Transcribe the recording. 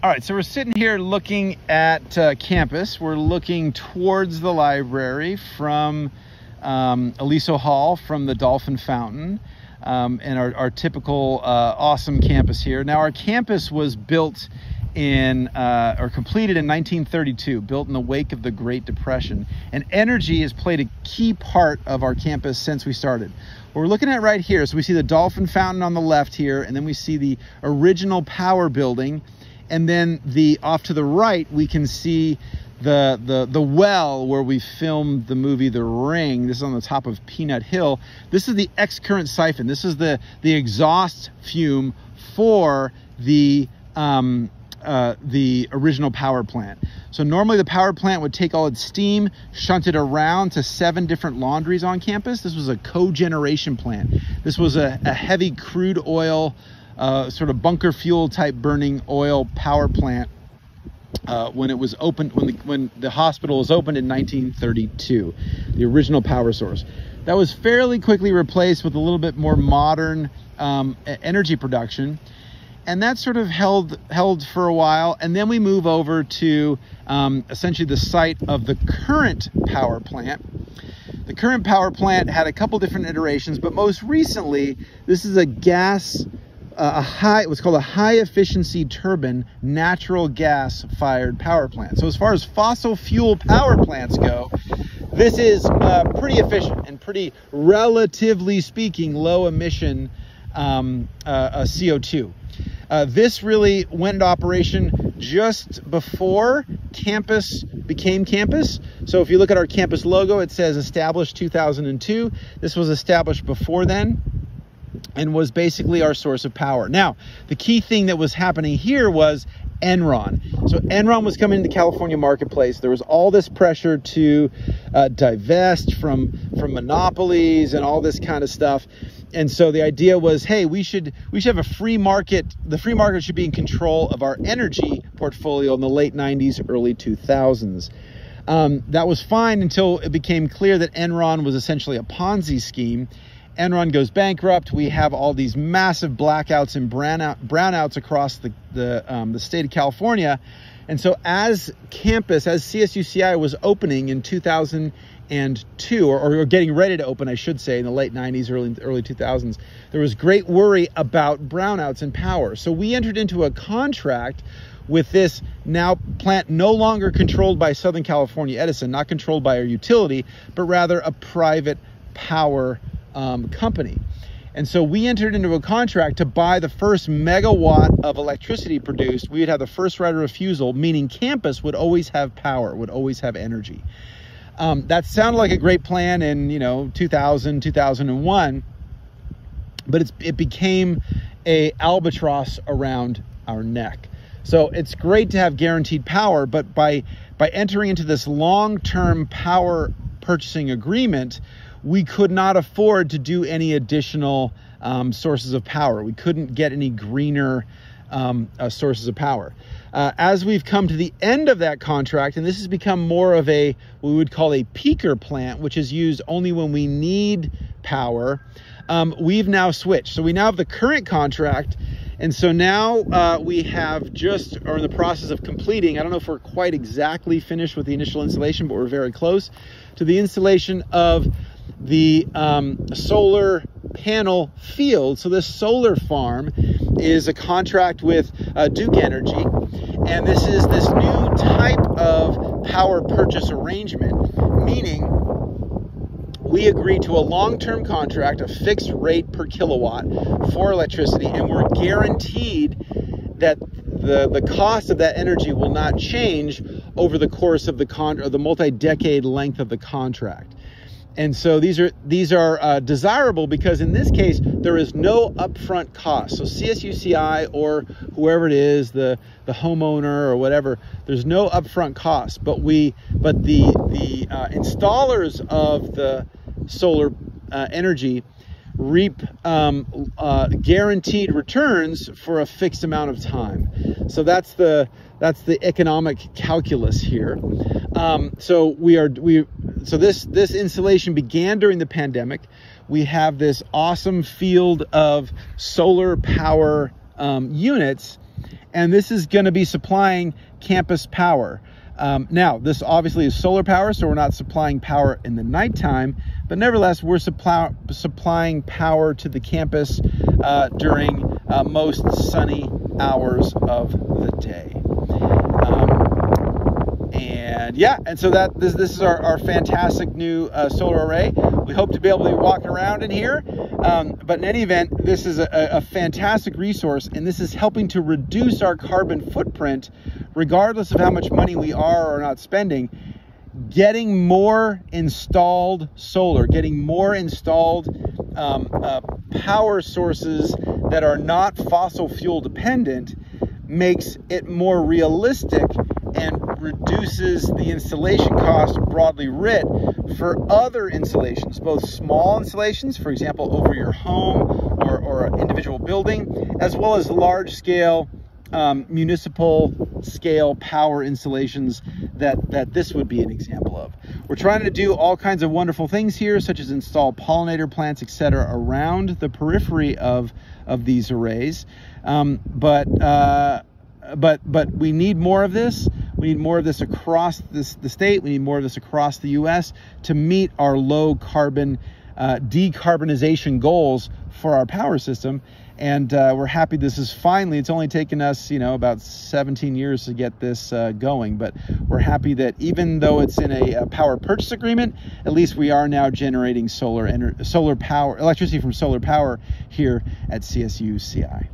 All right, so we're sitting here looking at uh, campus. We're looking towards the library from um, Aliso Hall from the Dolphin Fountain um, and our, our typical uh, awesome campus here. Now, our campus was built in uh, or completed in 1932, built in the wake of the Great Depression. And energy has played a key part of our campus since we started. What we're looking at right here, so we see the Dolphin Fountain on the left here, and then we see the original power building and then the off to the right we can see the the the well where we filmed the movie The Ring. This is on the top of Peanut Hill. This is the X current siphon. This is the the exhaust fume for the um, uh, the original power plant. So normally the power plant would take all its steam, shunt it around to seven different laundries on campus. This was a cogeneration plant. This was a, a heavy crude oil uh, sort of bunker fuel type burning oil power plant uh, when it was opened, when the, when the hospital was opened in 1932, the original power source. That was fairly quickly replaced with a little bit more modern um, energy production. And that sort of held held for a while, and then we move over to um, essentially the site of the current power plant. The current power plant had a couple different iterations, but most recently, this is a gas a high, what's called a high efficiency turbine natural gas fired power plant. So as far as fossil fuel power plants go, this is uh, pretty efficient and pretty, relatively speaking, low emission um, uh, CO2. Uh, this really went into operation just before campus became campus. So if you look at our campus logo, it says established 2002. This was established before then and was basically our source of power. Now, the key thing that was happening here was Enron. So Enron was coming into the California marketplace. There was all this pressure to uh, divest from from monopolies and all this kind of stuff. And so the idea was, hey, we should we should have a free market. The free market should be in control of our energy portfolio in the late 90s, early 2000s. Um, that was fine until it became clear that Enron was essentially a Ponzi scheme Enron goes bankrupt. We have all these massive blackouts and brownout, brownouts across the, the, um, the state of California. And so as campus, as CSUCI was opening in 2002, or, or getting ready to open, I should say, in the late 90s, early, early 2000s, there was great worry about brownouts and power. So we entered into a contract with this now plant no longer controlled by Southern California Edison, not controlled by our utility, but rather a private power um, company. And so we entered into a contract to buy the first megawatt of electricity produced. We would have the first right of refusal, meaning campus would always have power, would always have energy. Um, that sounded like a great plan in you know 2000, 2001, but it became a albatross around our neck. So it's great to have guaranteed power, but by by entering into this long-term power purchasing agreement, we could not afford to do any additional um, sources of power. We couldn't get any greener um, uh, sources of power. Uh, as we've come to the end of that contract, and this has become more of a we would call a peaker plant, which is used only when we need power, um, we've now switched. So we now have the current contract. And so now uh, we have just, are in the process of completing, I don't know if we're quite exactly finished with the initial installation, but we're very close to the installation of the um, solar panel field. So this solar farm is a contract with uh, Duke Energy, and this is this new type of power purchase arrangement, meaning we agree to a long-term contract, a fixed rate per kilowatt for electricity, and we're guaranteed that the, the cost of that energy will not change over the course of the con the multi-decade length of the contract. And so these are these are uh, desirable because in this case there is no upfront cost. So CSUCI or whoever it is, the the homeowner or whatever, there's no upfront cost. But we but the the uh, installers of the solar uh, energy reap um, uh, guaranteed returns for a fixed amount of time. So that's the that's the economic calculus here. Um, so we are we so this this installation began during the pandemic. We have this awesome field of solar power um, units and this is going to be supplying campus power. Um, now, this obviously is solar power, so we're not supplying power in the nighttime, but nevertheless, we're supply supplying power to the campus uh, during uh, most sunny hours of the day. And yeah, and so that this, this is our, our fantastic new uh, solar array. We hope to be able to be walking around in here. Um, but in any event, this is a, a fantastic resource, and this is helping to reduce our carbon footprint regardless of how much money we are or not spending, getting more installed solar, getting more installed um, uh, power sources that are not fossil fuel dependent makes it more realistic and reduces the installation cost broadly writ for other installations, both small installations, for example, over your home or, or an individual building, as well as large scale um, municipal scale power installations that, that this would be an example of. We're trying to do all kinds of wonderful things here, such as install pollinator plants, etc., around the periphery of, of these arrays. Um, but, uh, but, but we need more of this. We need more of this across this, the state. We need more of this across the U.S. to meet our low carbon uh, decarbonization goals for our power system and uh, we're happy this is finally it's only taken us you know about 17 years to get this uh, going but we're happy that even though it's in a, a, power purchase agreement at least we are now generating solar solar power electricity from solar power here at CSU CI